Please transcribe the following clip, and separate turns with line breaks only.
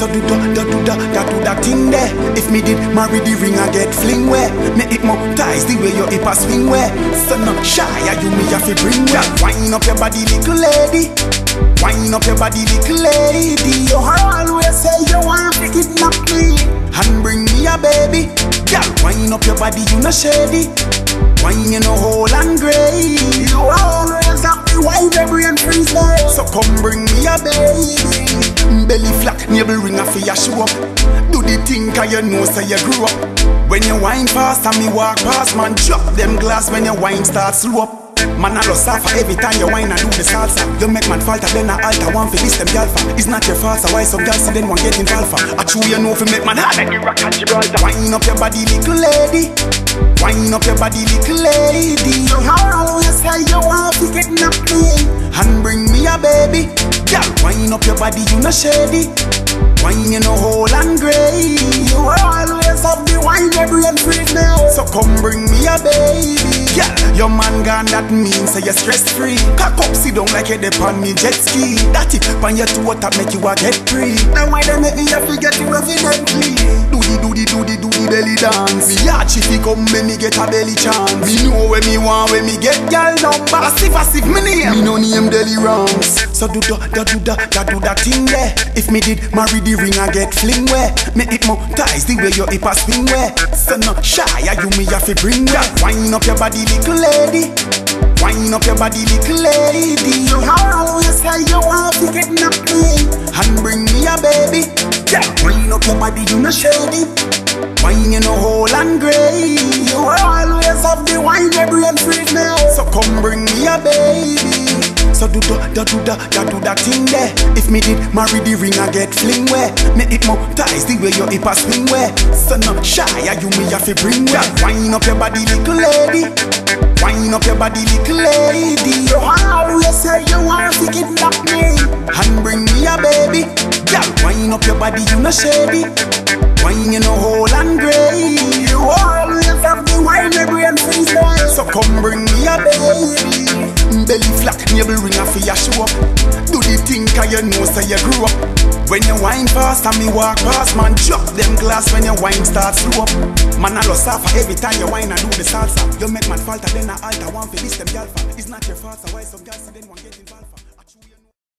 So do da da do da da do that thing there. If me did marry the ring, I get fling where. Me ties the way your hip a swing where. So not shy, you me have to bring where. Wind up your body, little lady. Wind up your body, little lady. You always say you want to kidnap me and bring me a baby. Girl, wind up your body, you no shady. Wine you no whole and grey. You always have the the brain freeze. So come bring me a baby. Belly flat, navel ring a for your show up. Do the thing cause you know say you grew up. When you wine fast and me walk past, man, drop them glass when your wine starts slow up. Man, I lost half every time you whine and do the salsa. You make man falter, then I alter one for this them alpha. It's not your fault, so why some girls see then one get involved for? I true you know for make man hard and you rock at Gibraltar. Wine up your body, little lady. Wine up your body, little lady. You always say you want to kidnap me and bring me a baby. Girl, wine up your body, you no shady. Wine you no whole and grey. You always have the wine, your brain free now. So come bring me a baby. Yeah, your man gone, that means say you're stress free. Cock up, sit down like you dip on me jet ski. That it, pan your toe top make you a get free. Now why they make me have to get you evidently? Do the, do the, do the, do the belly dance. Me yacht if come, make me get a belly chance. Me know where me want, when me get girl number. As if me name. Me no name Delly Ranx. So do da, da, do da, da, do that thing there. If me did marry the ring, I get fling where. Me it more ties the way your hip a swing where. So not shy, I you me have to bring that. Wind up your body, little lady. Wind up your body, little lady. You always say you want to kidnap me and bring me a baby. Yeah, wind up your body, you no shady. Wine you no whole and grey. You always have the wine, your brain free now. So come bring me a baby. So do da da do da da do that thing there. If me did marry the ring, I get fling where. Me it more ties the way your hip a swing where. So not shy, you me have to bring where. Wine up your body, little lady. Wine up your body, little lady. You always say you want to kidnap me and bring me a baby. Girl, wine up your body, you no shady. Wine you no whole and grey. You always have the wine, your brain freeze. So come bring me baby. Belly flat, navel ring a for your show up. Do the thing cause you know say you grew up. When you wine fast and me walk past, man, drop them glass when your wine starts slow up. Man, I lost half every time you wine and do the salsa. You make man falter, then I alter one for this them alpha. It's not your fault, so why some guys see then one get involved.